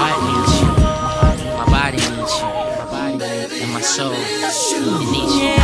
heart needs you. My body needs you. My body and my soul, it needs you.